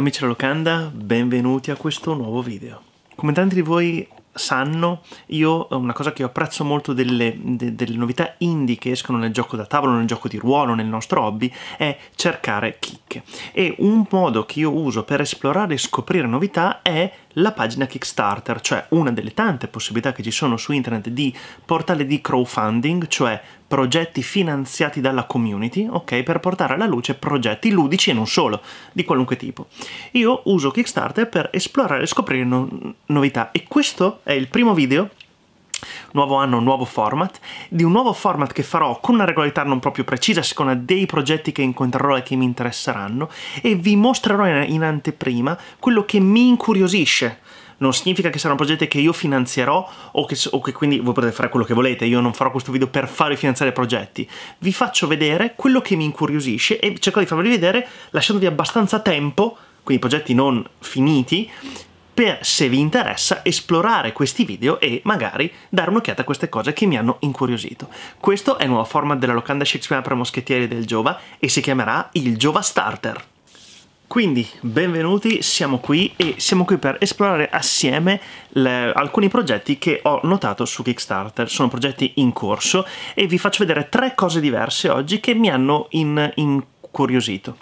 Amici della locanda, benvenuti a questo nuovo video. Come tanti di voi sanno, io una cosa che io apprezzo molto delle, de, delle, novità indie che escono nel gioco da tavolo, nel gioco di ruolo, nel nostro hobby, è cercare chicche. E un modo che io uso per esplorare e scoprire novità è la pagina Kickstarter, cioè una delle tante possibilità che ci sono su internet di portale di crowdfunding, cioè progetti finanziati dalla community, ok, per portare alla luce progetti ludici e non solo, di qualunque tipo. Io uso Kickstarter per esplorare e scoprire no novità e questo è il primo video nuovo anno, nuovo format, di un nuovo format che farò con una regolarità non proprio precisa, secondo dei progetti che incontrerò e che mi interesseranno, e vi mostrerò in anteprima quello che mi incuriosisce. Non significa che saranno progetti che io finanzierò o che, o che, quindi voi potete fare quello che volete, io non farò questo video per farvi finanziare progetti, vi faccio vedere quello che mi incuriosisce e cerco di farvi vedere lasciandovi abbastanza tempo, quindi progetti non finiti, per, se vi interessa, esplorare questi video e magari dare un'occhiata a queste cose che mi hanno incuriosito. Questo è il nuovo format della locanda Shakespeare per moschettieri del Giova e si chiamerà il Giova Starter. Quindi, benvenuti, siamo qui e siamo qui per esplorare assieme le, alcuni progetti che ho notato su Kickstarter. Sono progetti in corso e vi faccio vedere tre cose diverse oggi che mi hanno incuriosito.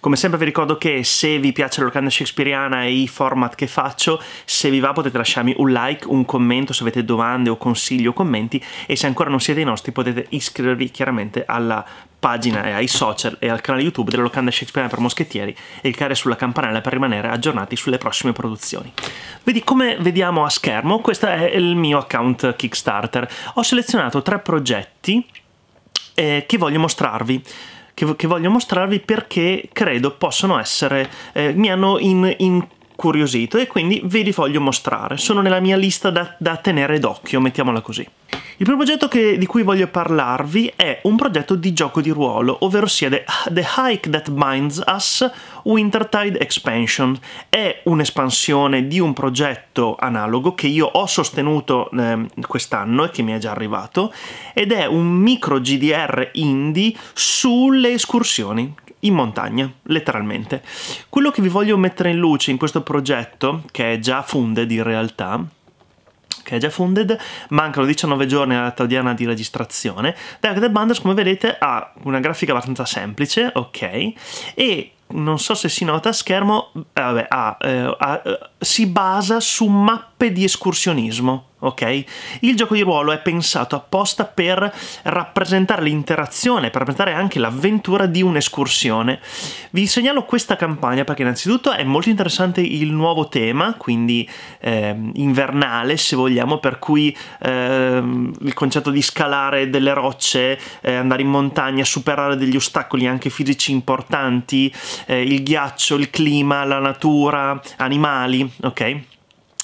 Come sempre vi ricordo che se vi piace la locanda shakespeariana e i format che faccio, se vi va potete lasciarmi un like, un commento se avete domande o consigli o commenti e se ancora non siete i nostri potete iscrivervi chiaramente alla pagina e ai social e al canale YouTube della locanda shakespeariana per moschettieri e cliccare sulla campanella per rimanere aggiornati sulle prossime produzioni. Vedi come vediamo a schermo, questo è il mio account Kickstarter. Ho selezionato tre progetti eh, che voglio mostrarvi che, che voglio mostrarvi perché credo possono essere, eh, mi hanno in, incuriosito e quindi ve li voglio mostrare. Sono nella mia lista da, da tenere d'occhio, mettiamola così. Il primo progetto che, di cui voglio parlarvi è un progetto di gioco di ruolo, ovvero sia The, The Hike That Binds Us Wintertide Expansion. È un'espansione di un progetto analogo che io ho sostenuto eh, quest'anno e che mi è già arrivato, ed è un micro GDR indie sulle escursioni, in montagna, letteralmente. Quello che vi voglio mettere in luce in questo progetto, che è già funded in realtà, che è già funded, mancano 19 giorni alla data odierna di registrazione. Dark Dead Bundles, come vedete, ha una grafica abbastanza semplice, ok, e non so se si nota schermo, eh, vabbè, ha, eh, ha, eh, si basa su mappe di escursionismo ok? Il gioco di ruolo è pensato apposta per rappresentare l'interazione, per rappresentare anche l'avventura di un'escursione. Vi segnalo questa campagna perché innanzitutto è molto interessante il nuovo tema, quindi eh, invernale se vogliamo, per cui eh, il concetto di scalare delle rocce, eh, andare in montagna, superare degli ostacoli anche fisici importanti, eh, il ghiaccio, il clima, la natura, animali, ok?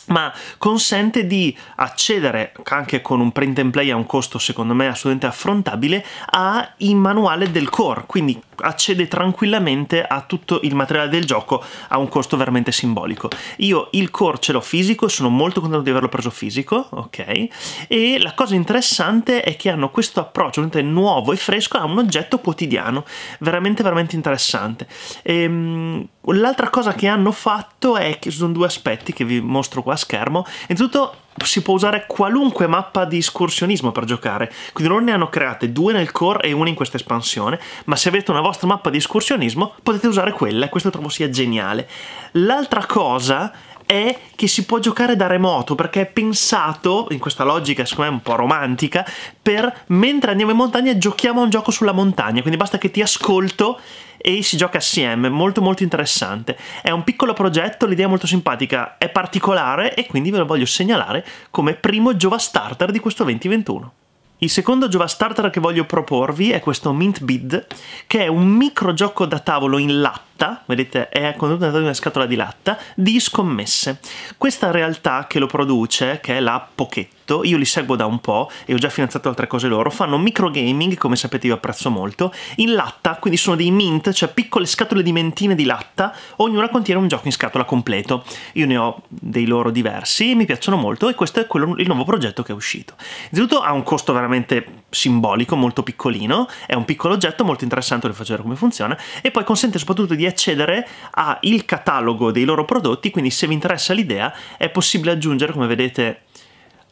Ma consente di accedere anche con un print and play a un costo secondo me assolutamente affrontabile a il manuale del core. Quindi accede tranquillamente a tutto il materiale del gioco a un costo veramente simbolico. Io il core ce l'ho fisico sono molto contento di averlo preso fisico ok? E la cosa interessante è che hanno questo approccio nuovo e fresco a un oggetto quotidiano. Veramente veramente interessante. Ehm, l'altra cosa che hanno fatto è che sono due aspetti che vi mostro qua a schermo. Innanzitutto si può usare qualunque mappa di escursionismo per giocare, quindi non ne hanno create due nel core e una in questa espansione, ma se avete una vostra mappa di escursionismo potete usare quella e questo trovo sia geniale. L'altra cosa è che si può giocare da remoto perché è pensato, in questa logica secondo me un po' romantica, per mentre andiamo in montagna giochiamo a un gioco sulla montagna, quindi basta che ti ascolto e si gioca assieme, molto molto interessante. È un piccolo progetto, l'idea è molto simpatica, è particolare e quindi ve lo voglio segnalare come primo Jova Starter di questo 2021. Il secondo Jova Starter che voglio proporvi è questo Mint Bid, che è un micro gioco da tavolo in latta, vedete è contenuto in una scatola di latta, di scommesse. Questa realtà che lo produce, che è la Pochetto, io li seguo da un po' e ho già finanziato altre cose loro, fanno microgaming, come sapete io apprezzo molto, in latta, quindi sono dei mint, cioè piccole scatole di mentine di latta, ognuna contiene un gioco in scatola completo. Io ne ho dei loro diversi, mi piacciono molto e questo è quello, il nuovo progetto che è uscito. Innanzitutto ha un costo veramente simbolico, molto piccolino, è un piccolo oggetto molto interessante, vi faccio vedere come funziona, e poi consente soprattutto di accedere al catalogo dei loro prodotti, quindi se vi interessa l'idea è possibile aggiungere, come vedete,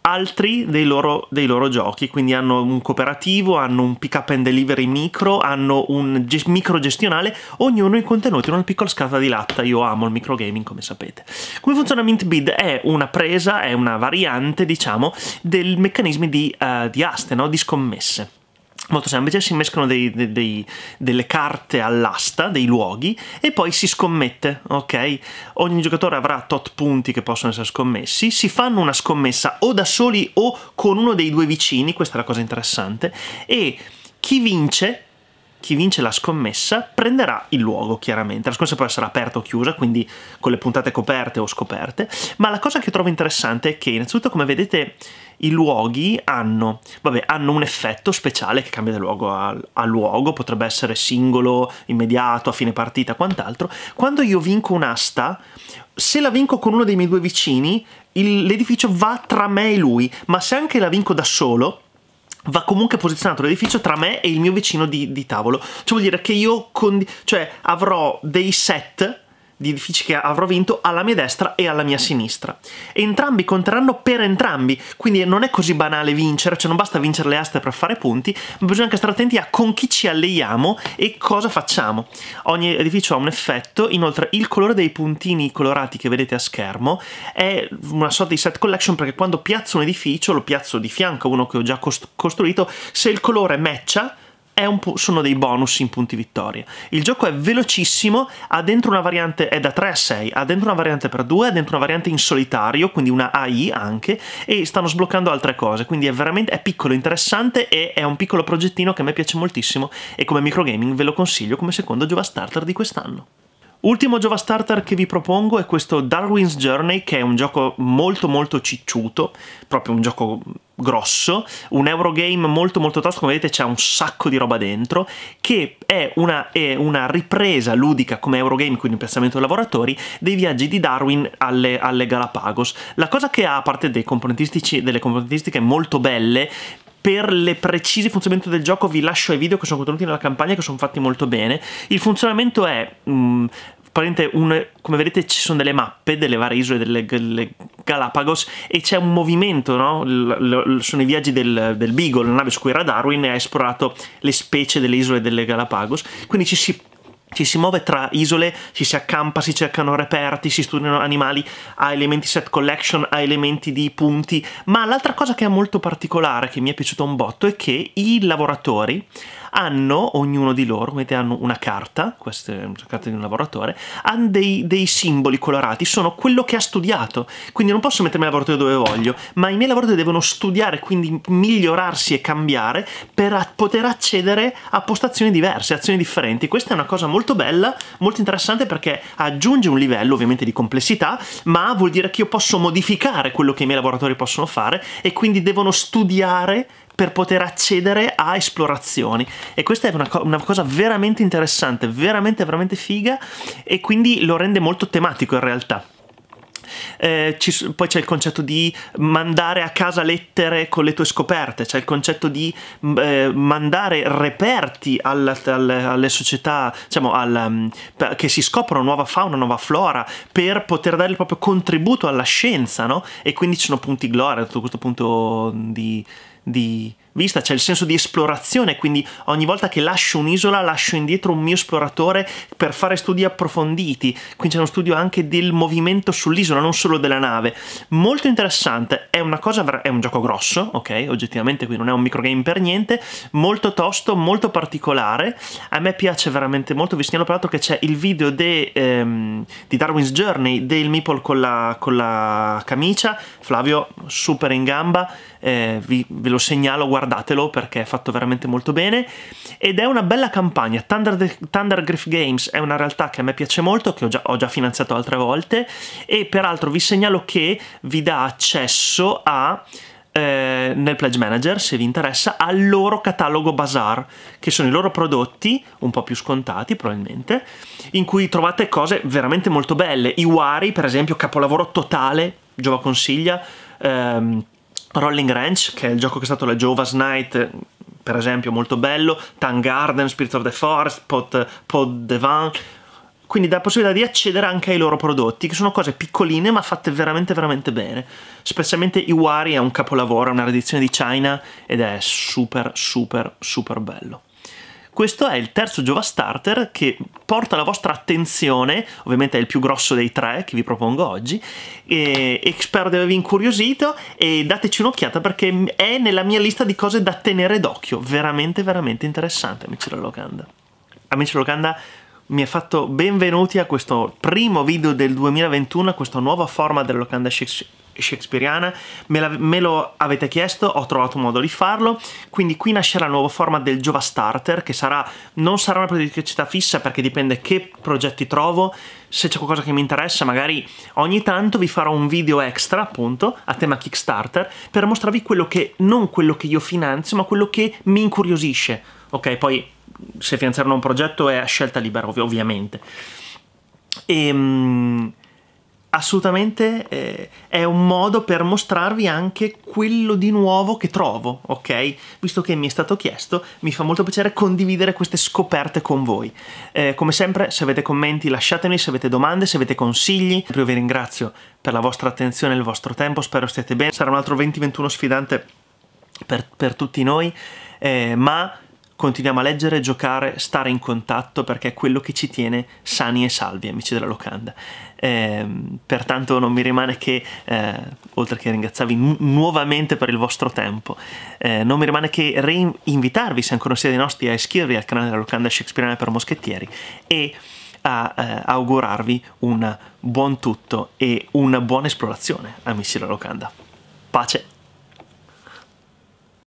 altri dei loro, dei loro, giochi, quindi hanno un cooperativo, hanno un pick up and delivery micro, hanno un ge- micro gestionale, ognuno i contenuti in una piccola scatola di latta. Io amo il microgaming, come sapete. Come funziona MintBid? È una presa, è una variante, diciamo, dei meccanismi di, uh, di aste, no? di scommesse molto semplice, si mescolano dei, dei, dei, delle carte all'asta, dei luoghi, e poi si scommette, ok? Ogni giocatore avrà tot punti che possono essere scommessi, si fanno una scommessa o da soli o con uno dei due vicini, questa è la cosa interessante, e chi vince chi vince la scommessa prenderà il luogo, chiaramente. La scommessa può essere aperta o chiusa, quindi con le puntate coperte o scoperte, ma la cosa che trovo interessante è che, innanzitutto, come vedete, i luoghi hanno, vabbè, hanno un effetto speciale che cambia da luogo a, a luogo, potrebbe essere singolo, immediato, a fine partita, quant'altro. Quando io vinco un'asta, se la vinco con uno dei miei due vicini, l'edificio va tra me e lui, ma se anche la vinco da solo, va comunque posizionato l'edificio tra me e il mio vicino di, di tavolo. Cioè vuol dire che io cioè, avrò dei set di edifici che avrò vinto alla mia destra e alla mia sinistra. entrambi conteranno per entrambi, quindi non è così banale vincere, cioè non basta vincere le aste per fare punti, ma bisogna anche stare attenti a con chi ci alleiamo e cosa facciamo. Ogni edificio ha un effetto, inoltre il colore dei puntini colorati che vedete a schermo è una sorta di set collection perché quando piazzo un edificio, lo piazzo di fianco a uno che ho già costruito, se il colore matcha sono dei bonus in punti vittoria. Il gioco è velocissimo, ha dentro una variante, è da 3 a 6, ha dentro una variante per 2, ha dentro una variante in solitario, quindi una AI anche, e stanno sbloccando altre cose, quindi è veramente è piccolo, interessante e è un piccolo progettino che a me piace moltissimo e come microgaming ve lo consiglio come secondo Giova Starter di quest'anno. Ultimo Jova Starter che vi propongo è questo Darwin's Journey, che è un gioco molto molto cicciuto, proprio un gioco grosso, un Eurogame molto molto tosto, come vedete c'è un sacco di roba dentro, che è una, è una, ripresa ludica come Eurogame, quindi un piazzamento dei lavoratori, dei viaggi di Darwin alle, alle Galapagos. La cosa che ha, a parte delle componentistiche molto belle, per le precisi funzionamento del gioco vi lascio i video che sono contenuti nella campagna che sono fatti molto bene. Il funzionamento è mh, mm, un, come vedete ci sono delle mappe delle varie isole delle, delle Galapagos e c'è un movimento, no? l, l, sono i viaggi del, del Beagle, la nave su cui era Darwin e ha esplorato le specie delle isole delle Galapagos, quindi ci si ci si muove tra isole, ci si accampa, si cercano reperti, si studiano animali, ha elementi set collection, ha elementi di punti, ma l'altra cosa che è molto particolare, che mi è piaciuto un botto, è che i lavoratori hanno, ognuno di loro, vedete, hanno una carta, questa è una carta di un lavoratore, hanno dei, dei, simboli colorati, sono quello che ha studiato, quindi non posso mettermi il lavoratore dove voglio, ma i miei lavoratori devono studiare, quindi migliorarsi e cambiare per poter accedere a postazioni diverse, azioni differenti. Questa è una cosa molto bella, molto interessante perché aggiunge un livello ovviamente di complessità, ma vuol dire che io posso modificare quello che i miei lavoratori possono fare e quindi devono studiare per poter accedere a esplorazioni e questa è una, co una, cosa veramente interessante, veramente veramente figa e quindi lo rende molto tematico in realtà. Eh, ci, poi c'è il concetto di mandare a casa lettere con le tue scoperte, c'è il concetto di eh, mandare reperti alla, alle, alle, società, diciamo, al, mm, che si scoprono nuova fauna, nuova flora, per poter dare il proprio contributo alla scienza, no? E quindi ci sono punti gloria, tutto questo punto di di vista, c'è il senso di esplorazione, quindi ogni volta che lascio un'isola lascio indietro un mio esploratore per fare studi approfonditi, quindi c'è uno studio anche del movimento sull'isola, non solo della nave. Molto interessante, è una cosa, è un gioco grosso, ok, oggettivamente qui non è un microgame per niente, molto tosto, molto particolare, a me piace veramente molto, vi segnalo peraltro che c'è il video de, ehm, di Darwin's Journey del Meeple con la, con la camicia, Flavio super in gamba, eh, vi, ve lo segnalo, guardatelo perché è fatto veramente molto bene ed è una bella campagna. Thunder, Thunder Griff Games è una realtà che a me piace molto, che ho già, ho già finanziato altre volte e peraltro vi segnalo che vi dà accesso a eh, nel Pledge Manager, se vi interessa, al loro catalogo Bazaar, che sono i loro prodotti, un po' più scontati probabilmente, in cui trovate cose veramente molto belle. I Wari, per esempio, capolavoro totale, Giova consiglia, ehm, Rolling Ranch, che è il gioco che è stato la Jova's Night, per esempio, molto bello, Tan Garden, Spirit of the Forest, Pod, Pod Devant, quindi dà la possibilità di accedere anche ai loro prodotti, che sono cose piccoline ma fatte veramente veramente bene. Specialmente Iwari è un capolavoro, è una riedizione di China ed è super super super bello. Questo è il terzo Jova Starter che porta la vostra attenzione, ovviamente è il più grosso dei tre che vi propongo oggi, e, e spero di avervi incuriosito e dateci un'occhiata perché è nella mia lista di cose da tenere d'occhio, veramente veramente interessante amici della Locanda. Amici della Locanda, mi ha fatto benvenuti a questo primo video del 2021, a questa nuova forma della locanda shakespeariana, me, la, me, lo avete chiesto, ho trovato modo di farlo, quindi qui nascerà la nuova forma del Jova Starter, che sarà, non sarà una periodicità fissa perché dipende che progetti trovo, se c'è qualcosa che mi interessa magari ogni tanto vi farò un video extra appunto a tema Kickstarter per mostrarvi quello che, non quello che io finanzio, ma quello che mi incuriosisce, ok? Poi se finanziare un progetto è a scelta libera, ov ovviamente. Ehm, assolutamente eh, è un modo per mostrarvi anche quello di nuovo che trovo, ok? Visto che mi è stato chiesto, mi fa molto piacere condividere queste scoperte con voi. Eh, come sempre, se avete commenti lasciatemi, se avete domande, se avete consigli. Io vi ringrazio per la vostra attenzione e il vostro tempo, spero stiate bene. Sarà un altro 2021 sfidante per, per tutti noi, eh, ma continuiamo a leggere, giocare, stare in contatto perché è quello che ci tiene sani e salvi, amici della locanda. Eh, pertanto non mi rimane che, eh, oltre che ringraziarvi nu nuovamente per il vostro tempo, eh, non mi rimane che reinvitarvi, se ancora non siete nostri, a iscrivervi al canale della locanda Shakespeareana per moschettieri e a eh, augurarvi un buon tutto e una buona esplorazione, amici della locanda. Pace!